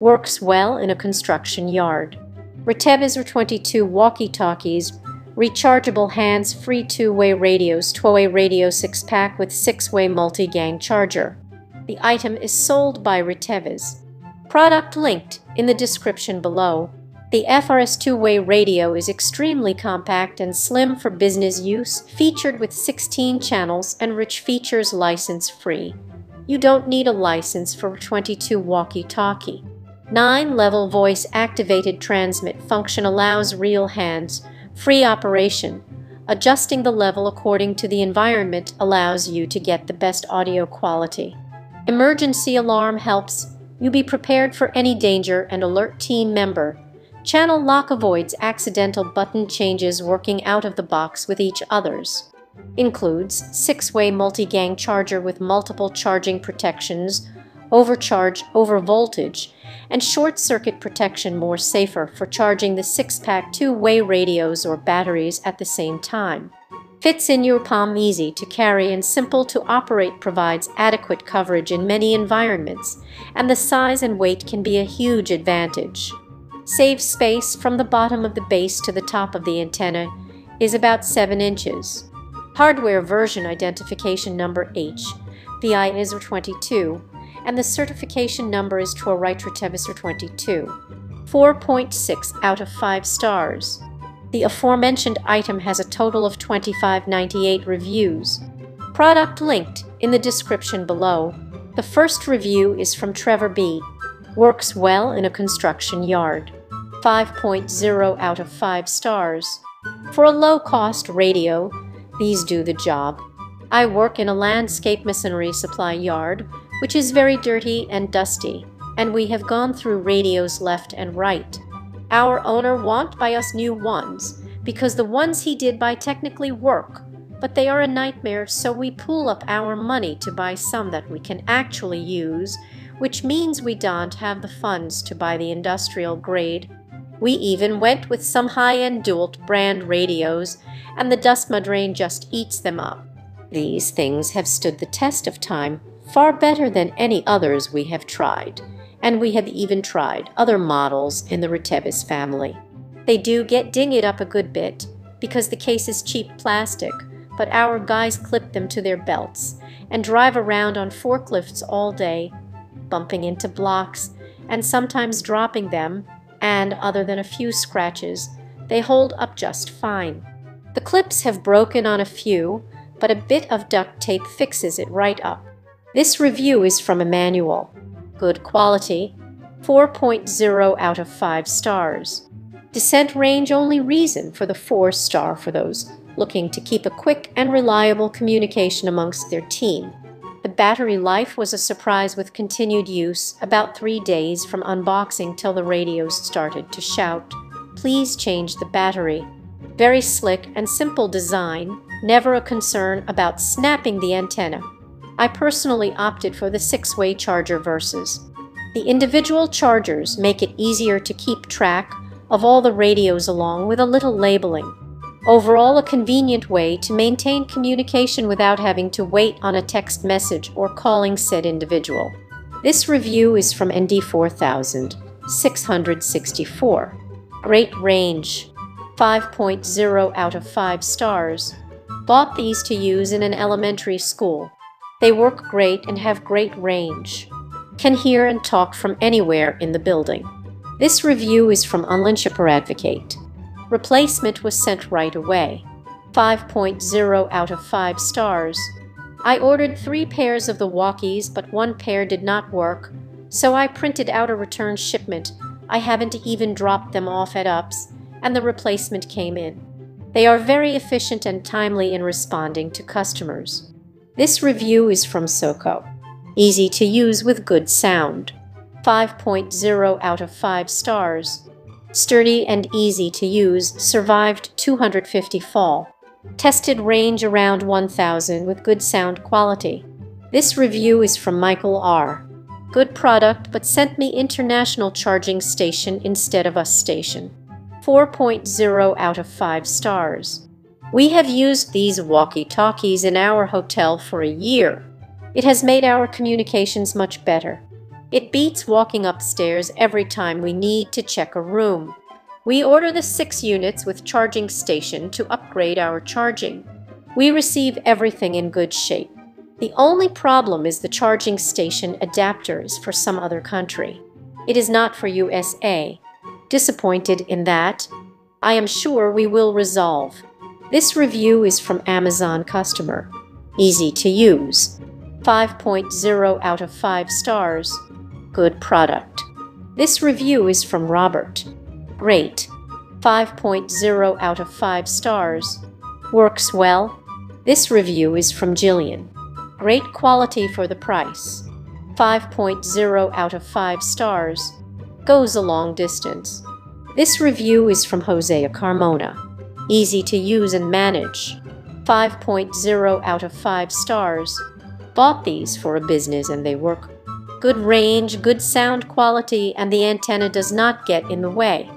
Works well in a construction yard. Retevis RT22 walkie-talkies, rechargeable hands-free two-way radios, 2-way radio 6-pack with 6-way multi-gang charger. The item is sold by Retevis. Product linked in the description below. The FRS two-way radio is extremely compact and slim for business use, featured with 16 channels and rich features license-free. You don't need a license for 22 walkie-talkie. 9-level voice-activated transmit function allows real hands, free operation. Adjusting the level according to the environment allows you to get the best audio quality. Emergency alarm helps you be prepared for any danger and alert team member. Channel lock avoids accidental button changes working out of the box with each other's. Includes 6-way multi-gang charger with multiple charging protections, overcharge over voltage, and short circuit protection more safer for charging the 6-pack two-way radios or batteries at the same time. Fits in your palm easy to carry and simple to operate provides adequate coverage in many environments, and the size and weight can be a huge advantage. Save space from the bottom of the base to the top of the antenna is about 7 inches. Hardware version identification number H, VI ISR 22, and the certification number is to a right 22. 4.6 out of 5 stars. The aforementioned item has a total of 2598 reviews. Product linked in the description below. The first review is from Trevor B. Works well in a construction yard. 5.0 out of 5 stars. For a low-cost radio, these do the job. I work in a landscape masonry supply yard, which is very dirty and dusty, and we have gone through radios left and right. Our owner want buy us new ones, because the ones he did buy technically work, but they are a nightmare so we pool up our money to buy some that we can actually use, which means we don't have the funds to buy the industrial grade. We even went with some high-end Dewalt brand radios, and the dust mud rain just eats them up. These things have stood the test of time far better than any others we have tried, and we have even tried other models in the Retevis family. They do get dinged up a good bit, because the case is cheap plastic, but our guys clip them to their belts and drive around on forklifts all day, bumping into blocks and sometimes dropping them, and other than a few scratches, they hold up just fine. The clips have broken on a few, but a bit of duct tape fixes it right up. This review is from Emmanuel. Good quality, 4.0 out of 5 stars. Descent range only reason for the 4 star for those looking to keep a quick and reliable communication amongst their team. The battery life was a surprise with continued use, about three days from unboxing till the radios started to shout, please change the battery. Very slick and simple design, never a concern about snapping the antenna. I personally opted for the six-way charger versus. The individual chargers make it easier to keep track of all the radios along with a little labeling. Overall, a convenient way to maintain communication without having to wait on a text message or calling said individual. This review is from ND4000, 664. Great range. 5.0 out of 5 stars. Bought these to use in an elementary school. They work great and have great range. Can hear and talk from anywhere in the building. This review is from Unlinshipper Advocate. Replacement was sent right away. 5.0 out of 5 stars. I ordered three pairs of the walkies, but one pair did not work, so I printed out a return shipment. I haven't even dropped them off at UPS, and the replacement came in. They are very efficient and timely in responding to customers. This review is from SOCO. Easy to use with good sound. 5.0 out of 5 stars. Sturdy and easy to use, survived 250 fall. Tested range around 1000 with good sound quality. This review is from Michael R. Good product, but sent me international charging station instead of us station. 4.0 out of 5 stars. We have used these walkie-talkies in our hotel for a year. It has made our communications much better. It beats walking upstairs every time we need to check a room. We order the six units with charging station to upgrade our charging. We receive everything in good shape. The only problem is the charging station adapters for some other country. It is not for USA. Disappointed in that? I am sure we will resolve. This review is from Amazon customer. Easy to use. 5.0 out of 5 stars. Good product. This review is from Robert. Great. 5.0 out of 5 stars. Works well. This review is from Jillian. Great quality for the price. 5.0 out of 5 stars. Goes a long distance. This review is from Hosea Carmona. Easy to use and manage. 5.0 out of 5 stars. Bought these for a business and they work. Good range, good sound quality, and the antenna does not get in the way.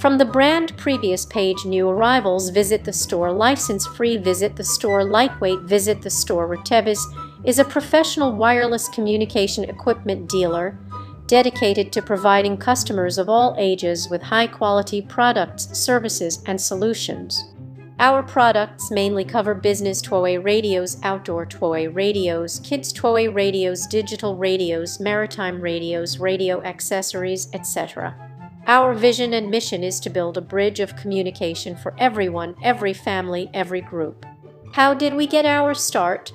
From the brand previous page new arrivals visit the store license free visit the store lightweight visit the store Retevis is a professional wireless communication equipment dealer dedicated to providing customers of all ages with high-quality products, services, and solutions. Our products mainly cover business two-way radios, outdoor two-way radios, kids two-way radios, digital radios, maritime radios, radio accessories, etc. Our vision and mission is to build a bridge of communication for everyone, every family, every group. How did we get our start?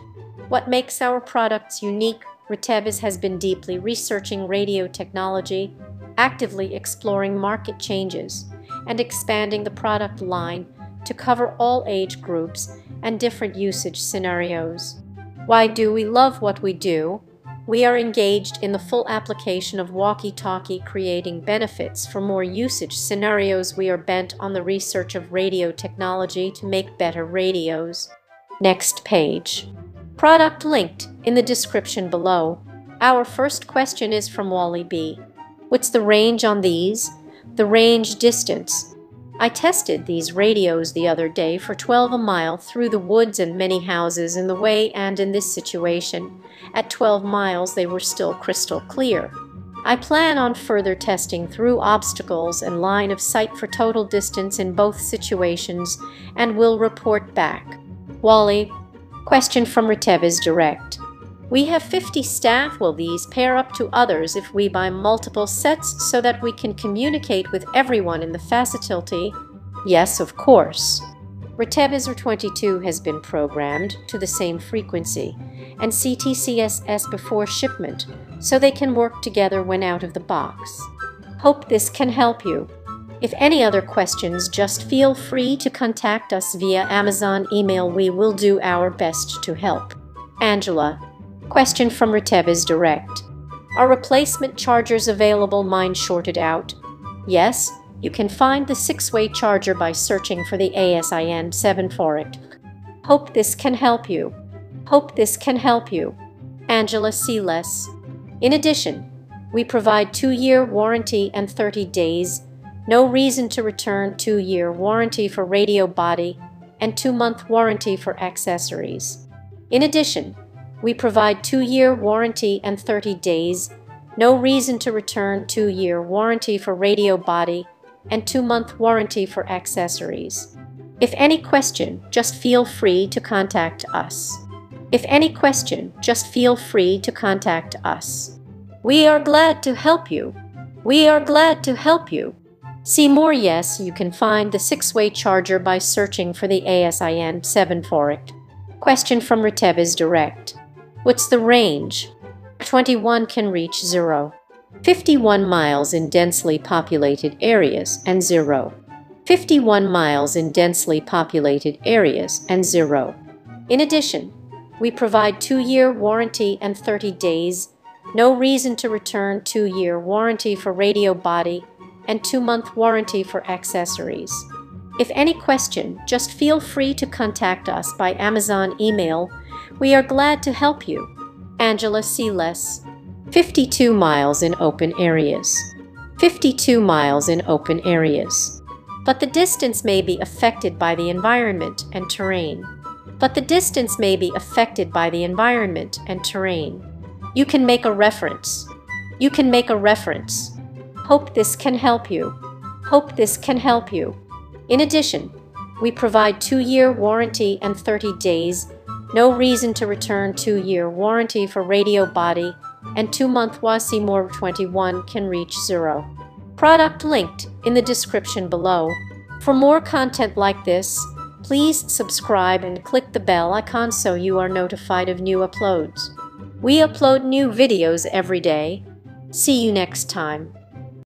What makes our products unique, Retevis has been deeply researching radio technology, actively exploring market changes, and expanding the product line to cover all age groups and different usage scenarios. Why do we love what we do? We are engaged in the full application of walkie-talkie creating benefits for more usage scenarios. We are bent on the research of radio technology to make better radios. Next page. Product linked in the description below. Our first question is from Wally B. What's the range on these? The range distance. I tested these radios the other day for 12 a mile through the woods and many houses in the way and in this situation. At 12 miles they were still crystal clear. I plan on further testing through obstacles and line of sight for total distance in both situations and will report back. Wally, Question from Retevis Direct. We have 50 staff. Will these pair up to others if we buy multiple sets so that we can communicate with everyone in the facility? Yes, of course. Retevis 22 has been programmed to the same frequency and CTCSS before shipment so they can work together when out of the box. Hope this can help you. If any other questions, just feel free to contact us via Amazon email. We will do our best to help. Angela. Question from Retevis Direct. Are replacement chargers available? Mine shorted out. Yes, you can find the six-way charger by searching for the ASIN 7 for it. Hope this can help you. Hope this can help you. Angela Sealess. In addition, we provide two-year warranty and 30 days no reason to return two-year warranty for radio body and two-month warranty for accessories. In addition, we provide two-year warranty and 30 days, no reason to return two-year warranty for radio body and two-month warranty for accessories. If any question, just feel free to contact us. If any question, just feel free to contact us. We are glad to help you. We are glad to help you. See more yes, you can find the six-way charger by searching for the ASIN 7 for it. Question from Retevis Direct. What's the range? 21 can reach 0. 51 miles in densely populated areas and 0. 51 miles in densely populated areas and 0. In addition, we provide 2-year warranty and 30 days, no reason to return 2-year warranty for radio body and two-month warranty for accessories. If any question, just feel free to contact us by Amazon email. We are glad to help you. Angela Sealess. 52 miles in open areas. 52 miles in open areas. But the distance may be affected by the environment and terrain. But the distance may be affected by the environment and terrain. You can make a reference You can make a reference. Hope this can help you. Hope this can help you. In addition, we provide 2-year warranty and 30 days. No reason to return 2-year warranty for radio body and 2-month WASI more 21 can reach zero. Product linked in the description below. For more content like this, please subscribe and click the bell icon so you are notified of new uploads. We upload new videos every day. See you next time.